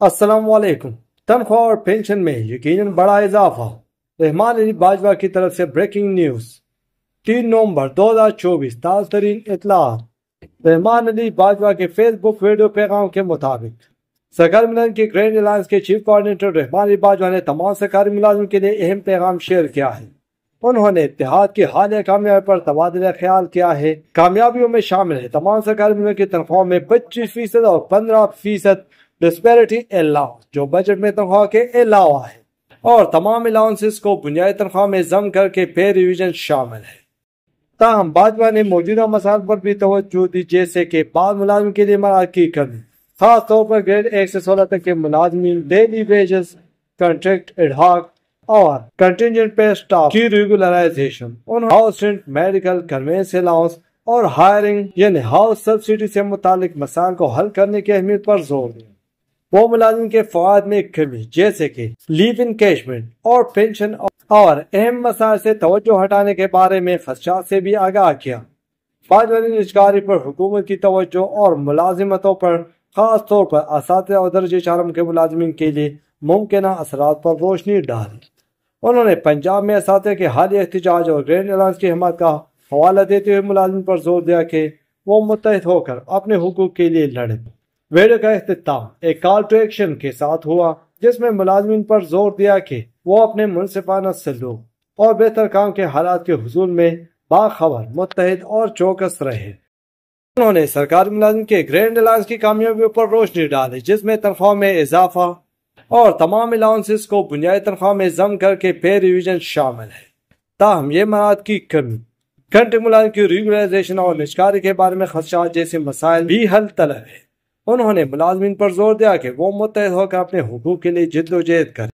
السلام علیکم۔ تنخواہ اور پینشن میں یقیناً بڑا اضافہ۔ رحمان علی باجوہ کی طرف سے بریکنگ نیوز تین نومبر دو ہزار چوبیس تازہ ترین اطلاعات رحمان علی باجوہ کے فیس بک ویڈیو پیغام کے مطابق۔ سرکاری ملازم کی گرینڈ الائنس کے چیف کوارڈینیٹر رحمان علی باجوہ نے تمام سرکاری ملازم کے لیے اہم پیغام شیئر کیا ہے۔ انہوں نے اتحاد کی حالیہ کامیابی پر تبادلہ خیال کیا ہے۔ کامیابیوں میں شامل ہے تمام سرکاری ملازم کی تنخواہ میں پچیس فیصد اور پندرہ فیصد ڈسپیرٹی الاؤ جو بجٹ میں تنخواہ کے علاوہ ہے اور تمام الاؤنسز کو بنیادی تنخواہ میں ضم کر کے پے ریویژن شامل ہے۔ تاہم باجوہ نے موجودہ مسائل پر بھی توجہ دی، جیسے کہ بعض ملازم کے لیے مراحل کی کمی، خاص طور پر گریڈ ایک سے سولہ تک کے ملازمین ڈیلی ویجز کنٹریکٹ اڈہاک اور کنٹینجنٹ پے سٹاف کی ریگولرائزیشن انہوں house rent medical conveyance allowance اور ہائرنگ یعنی ہاؤس سبسیڈی سے متعلق مسائل کو حل کرنے کی اہمیت پر زور دیا۔ وہ ملازم کے فوائد میں کمی جیسے کہ لیو انکیشمنٹ اور پینشن اور اہم مسائل سے توجہ ہٹانے کے بارے میں خدشات سے بھی آگاہ کیا۔ باجوری نجکاری پر حکومت کی توجہ اور ملازمتوں پر، خاص طور پر اساتذہ اور درجہ چارم کے ملازمین کے لیے ممکنہ اثرات پر روشنی ڈالی انہوں نے پنجاب میں اساتذہ کے حالی احتجاج اور گرینڈ الائنس کی حمایت کا حوالہ دیتے ہوئے ملازم پر زور دیا کہ وہ متحد ہو کر اپنے حقوق کے لیے لڑے ویڈیو کا اختتام ایک کال ٹو ایکشن کے ساتھ ہوا، جس میں ملازمین پر زور دیا کہ وہ اپنے منصفانہ سلوک اور بہتر کام کے حالات کے حضور میں باخبر، متحد اور چوکس رہے۔ انہوں نے سرکاری ملازم کے گرینڈ الائنس کی کامیابیوں پر روشنی ڈالی، جس میں تنخواہ میں اضافہ اور تمام الاؤنسز کو بنیادی تنخواہ میں ضم کر کے پے ریویژن شامل ہے۔ تاہم، یہ مواد کی کمی، گھنٹے ملازم کی ریگولائزیشن اور نشکاری کے بارے میں خدشات جیسے مسائل بھی حل طلب ہے انہوں نے ملازمین پر زور دیا کہ وہ متحد ہو کر اپنے حقوق کے لیے جد و جہد کریں۔